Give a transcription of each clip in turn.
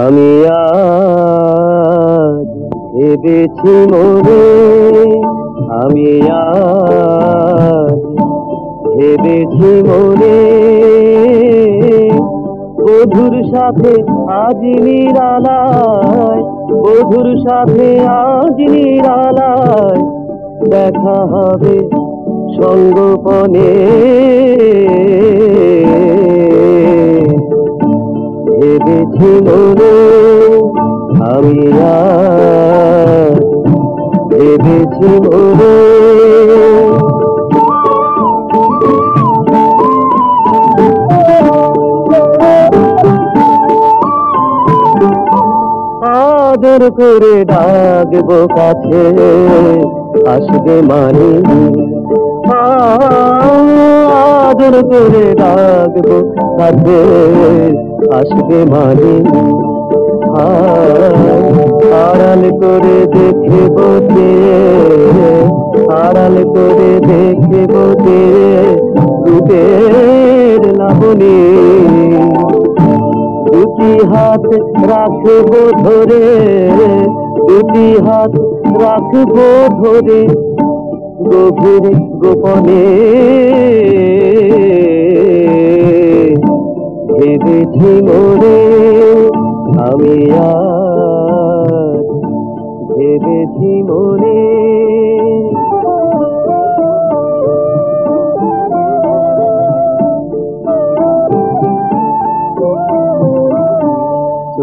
আমি আজ ভেবেছি মনে আমি আজ ভেবেছি মনে। বধুর সাথে আজ নিরালায়, বধুর সাথে আজ নিরালায়, দেখা হবে সঙ্গোপনে। ভেবেছি মনে আমি ভেবেছি আদর করে ডাকবো কাছে। আসবে মানে আদর করে ডাকবো কাছে। আসবে মানে আড়াল করে দেখব যে আড়াল করে দেখব যে লাবণী দুটি হাত রাখব ধরে দুটি হাত রাখব ধরে। গভীর গোপনে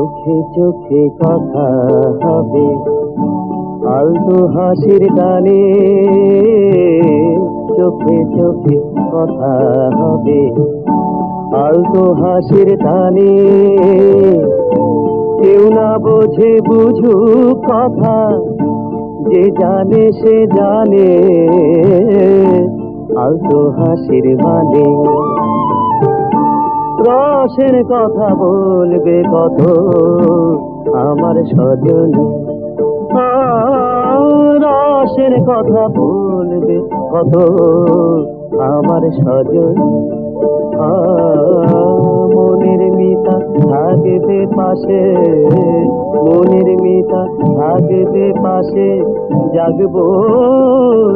চোখে চোখে কথা হবে। আলতো হাসির গানে চোখে চোখে কথা হবে। আলতো হাসির টানে কেউ না বোঝে বুঝু কথা। যে জানে, সে জানে। আলতো হাসির মানে রসের কথা বলবে কত? আমার স্বজনী রসের কথা বলবে কত? আমার স্বজনী মনের মিতা থাকবে পাশে। মনের মিতা থাকবে পাশে। জাগবো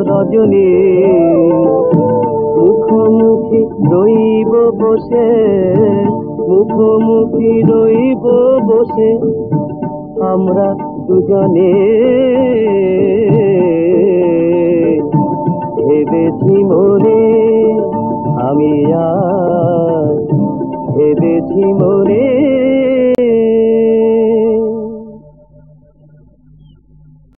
রজনী। মুখোমুখি রইব বসে মুখোমুখি রইব বসে। আমরা দুজনে ভেবেছি মনে আমি আর ভেবেছি মনে।